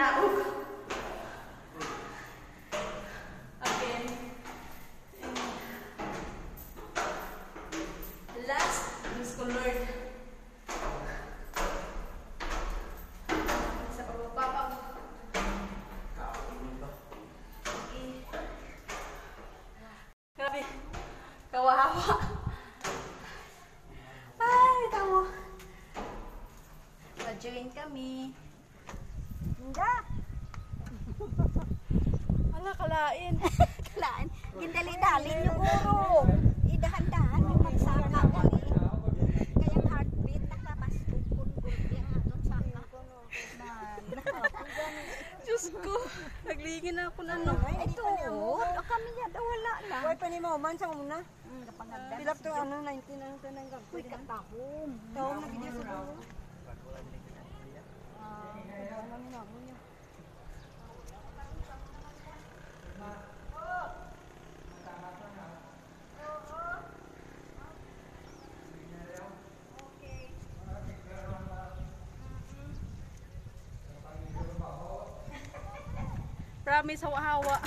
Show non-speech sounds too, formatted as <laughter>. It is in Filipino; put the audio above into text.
naog. Again. And last, Diyos ko Lord. Sa pagpapapaw. Okay. Grabe. Kawawa. Ay, tamo. Pa-join kami. Ala, kalain. <laughs> Kalaan. Gindali-dali niyo guro. Idahan-dahan yung magsaka ko eh. Kayang heartbeat nakapas kun-kun yang aton saka. Man. <laughs> Diyos ko. Naglingin na ako na no. Ito, o kami niya daw wala na. Huwag pa ni mo man sa una. Hmm. Pilap to ano 19 ang tanang Uy, katahom. Taong na gid sa ไม่โซเฮาอะ